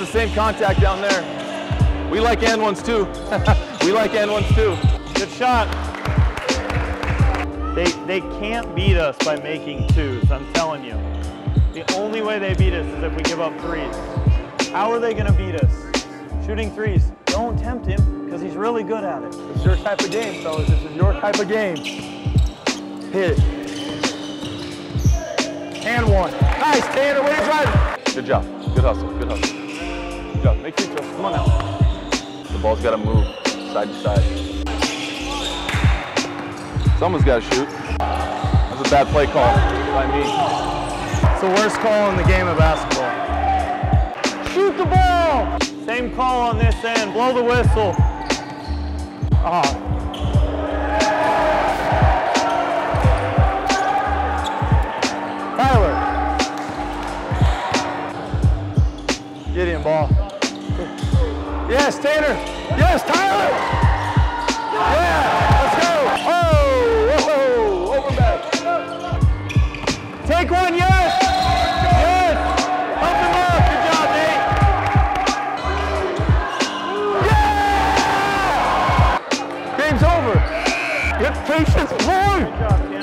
the same contact down there. We like and ones too. we like and ones too. Good shot. They, they can't beat us by making twos, I'm telling you. The only way they beat us is if we give up threes. How are they gonna beat us? Shooting threes. Don't tempt him, because he's really good at it. It's your type of game, fellas. This is your type of game. Hit it. And one. Nice, Tanner. Way to drive. Good job. Good hustle. Good hustle. Good job. Make free. Come on now. The ball's got to move side to side. Someone's got to shoot. That's a bad play call by me. It's the worst call in the game of basketball. Shoot the ball! Same call on this end. Blow the whistle. Ah. Gideon ball. Yes, Tanner. Yes, Tyler. Yeah, let's go. Oh, whoa, over back. Take one, yes! Yes! Help him up. Good job, Nate. Yeah. Game's over. It's patience, boy.